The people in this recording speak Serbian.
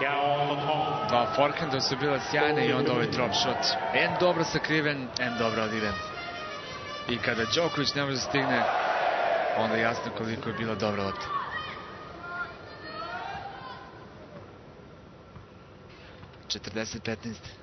Dva forehanda su bila sjajna i onda ovaj drop shot. En dobro sakriven, en dobro odiven. I kada Đoković ne može da stigne, onda je jasno koliko je bila dobra lopta. Četrdeset petnaest.